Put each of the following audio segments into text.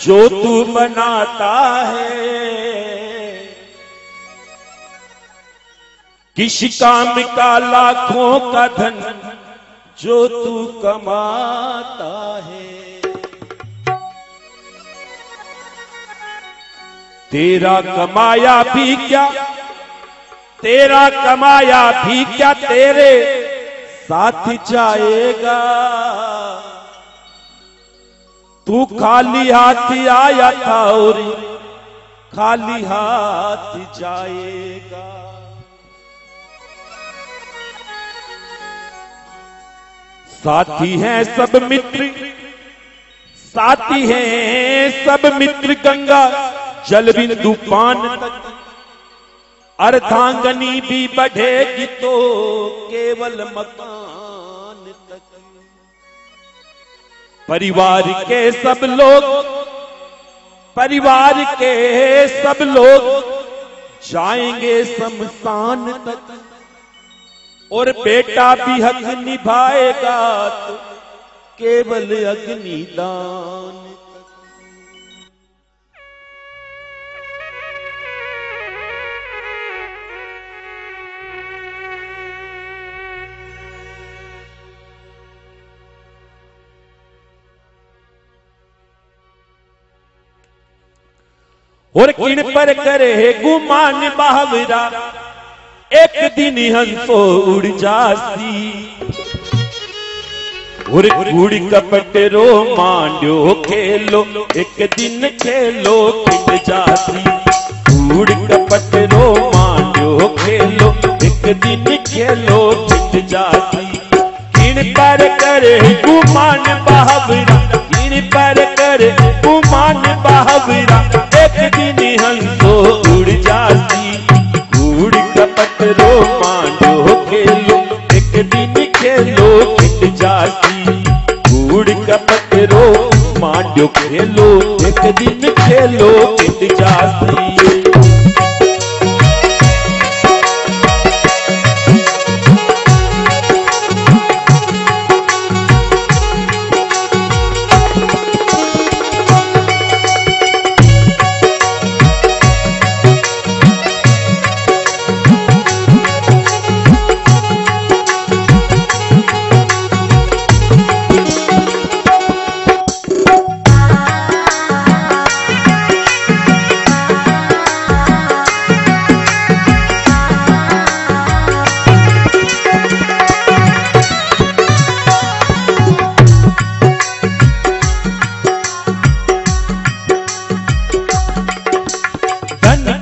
जो तू बनाता है। किसी काम का लाखों का धन जो तू कमाता है। तेरा कमाया भी क्या? तेरा कमाया भी क्या? तेरे साथ जाएगा। तू खाली हाथ आया था और खाली हाथ जाएगा। साथी हैं सब मित्र, साथी हैं सब मित्र गंगा जल बिंदु पान अर्थांगनी भी बढ़ेगी तो केवल मकान तक। परिवार के सब लोग, परिवार के सब लोग जाएँगे शमशान तक। और बेटा भी हक निभाएगा तो केवल अग्निदान। और किन पर करे गुमान बावरा? एक दिन हंसो उड़ जासी। और गुड़ कपट रो मांडो खेलो, एक दिन खेलो खिल जासी। गुड़ कपट रो मांडो खेलो, एक दिन खेलो खिल जासी। किन पर करे गुमान बावरा? किन पर करे गुमान बावरा? दिन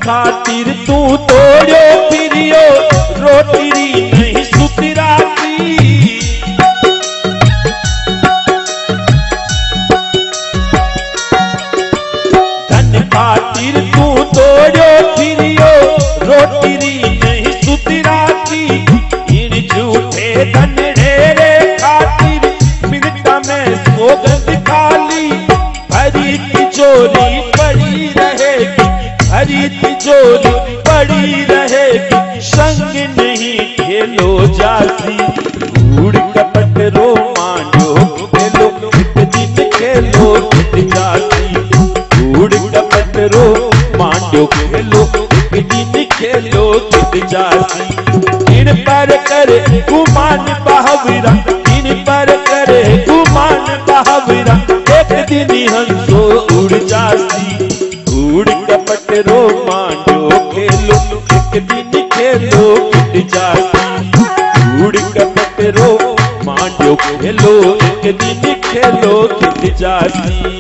खातिर तू तोड़ो पर करे, गुमान बहावरा। इन पर करे, गुमान बहावरा। एक दिन हंसो उड़ जाती, उड़ कपट रो मांडो खेलो। एक दिन खेलो किट जाती, उड़ कपट रो मांडो खेलो। एक दिन खेलो किट जाती।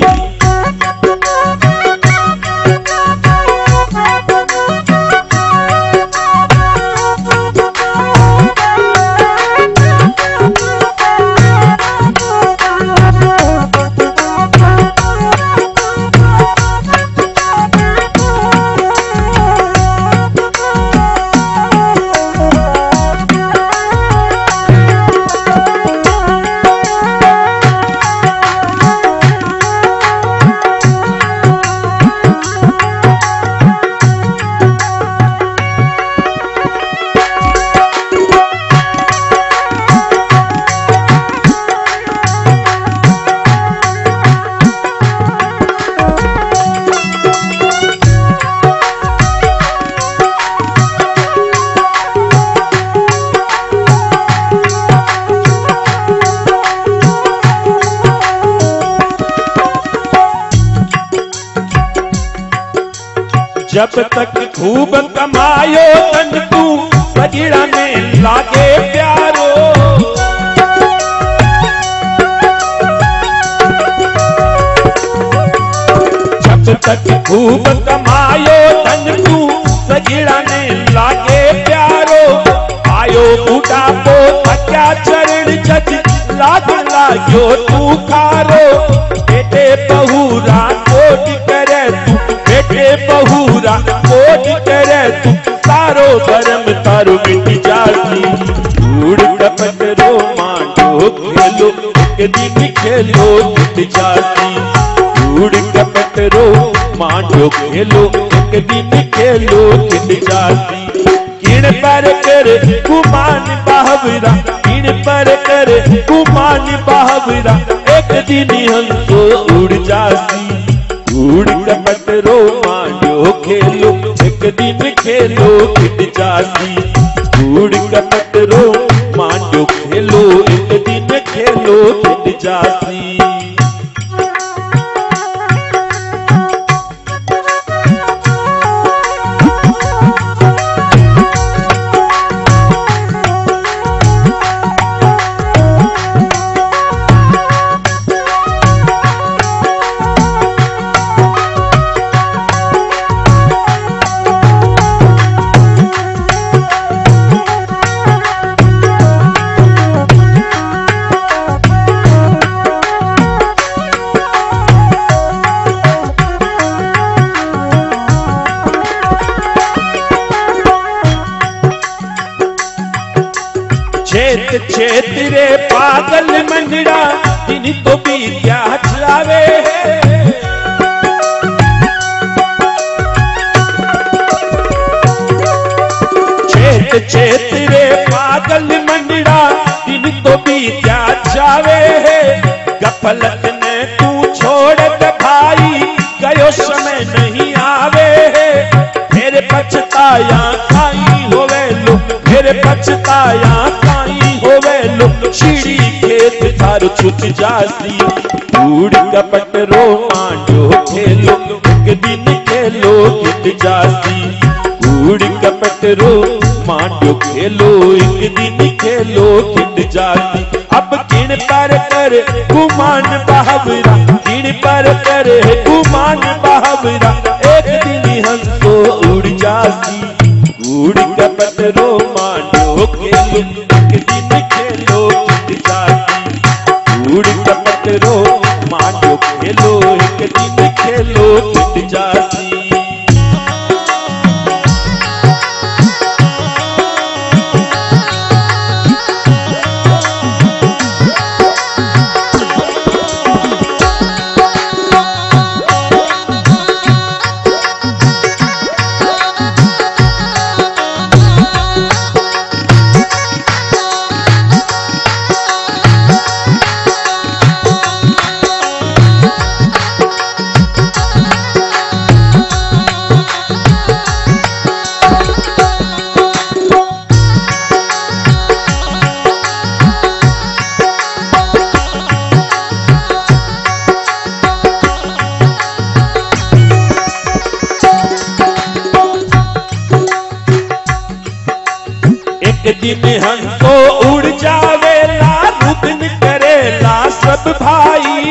जब तक खूब कमायो तन तू सगिड़ा में लागे प्यारो। जब तक खूब कमायो तन तू सगिड़ा में लागे प्यारो। आयो बुढ़ापो थक्या चरण जज, लाग लाग्यो तू खारो। भरम तारो मिट जाती। धूड़ कपट रो मांडो, खेलो एक खेलो मिट जाती। धूड़ कपट रो मांडो, खेलो एक खेलो मिट जाती। किण पर कर कुमान बाहबरा किण पर कर कुमान बाहबरा एक दिन हंसो उड़ जाती। उड़ कपट रो मांडो, खेलो दिन खेलो किट जाती उड़ कपटरो मांडो खेलो एक दिन खेलो किट जाती छेत छेत रे पागल मंडड़ा दिन तो भी क्या चलावे छेत छेत रे पागल मंडड़ा दिन तो भी क्या जावे गफलत ने तू छोड़ दे भाई, गयो समय नहीं आवे। है फिर पछताया काई होवे लो फिर पछताया सीढ़ी खेत थार छुट जाती कूड़ कपट रो मांडो खेलो, एक दिन खेलो गिट जाती कूड़ कपट रो मांडो खेलो, एक दिन खेलो गिट जाती अब किण पर कर गुमान बहावरा किण पर कर गुमान बहावरा, एक दिन हंसो उड़ जाती उड़ कपट रो खेलो दिन हमको उड़ जावेला रुदन करेला सब भाई।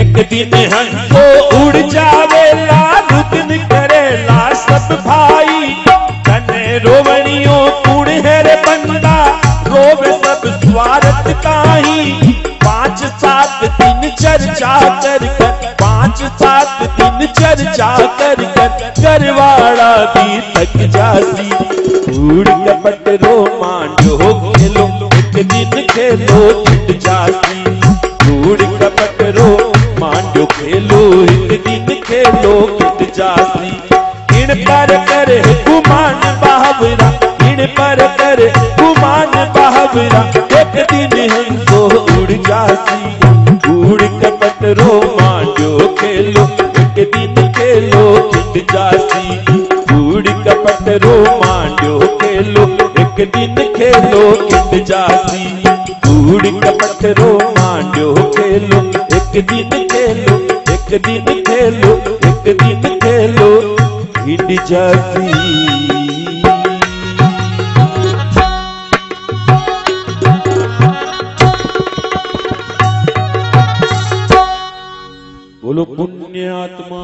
एक दिन हमको उड़ जावेला रुदन करेला सब भाई। कने रोवणियों कुड़ है रे बंदा, रोवे सब स्वार्थ काई पाँच सात दिन चर्चा कर कर दिन चर्चा कर कर करवाड़ा भी थक जाती। उड़ कपट रो मांडो खेलो, एक दिन खेलो छुट जाती। उड़ कपट रो मांडो खेलो, एक दिन खेलो छुट जाती। इन पर कर गुमान बाहबरा इन पर कर गुमान बाहबरा एक दिन हमको उड़ जाती। उड़ कपट रो मांडो खेलो दिन खेलो खिट जासी उड़ कपट रो मांडो खेलो। एक दिन खेलो खिट जासी कूड़ी कपट रो मांडो खेलो। एक दिन खेलो, एक दिन खेलो, एक दिन खेलो हिंड जाती बोलो आत्मा